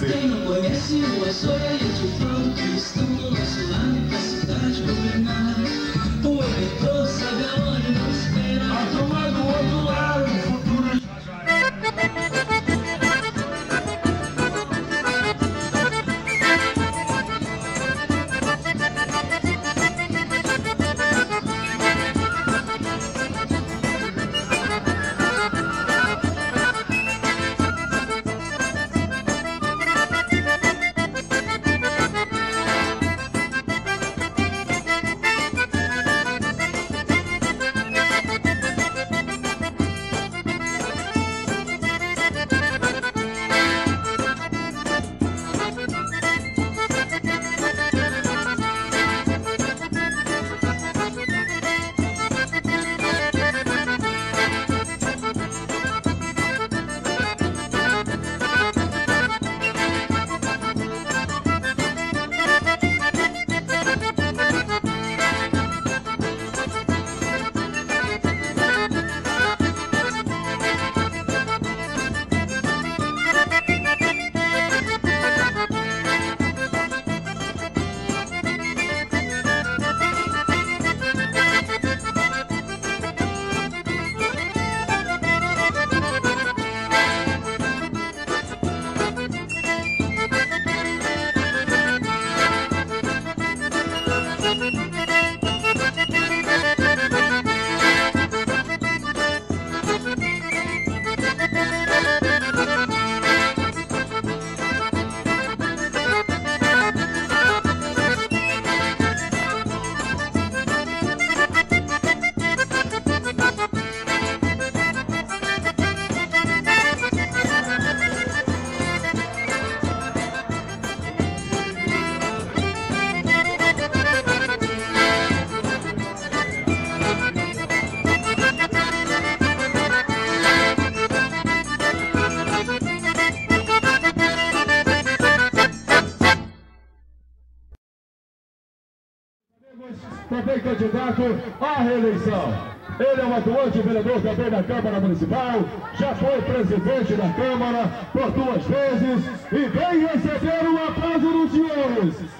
电影我也是我所有 Thank you. Também candidato à reeleição. Ele é um atuante vereador também da Câmara Municipal, já foi presidente da Câmara por duas vezes e vem receber um aplauso dos senhores.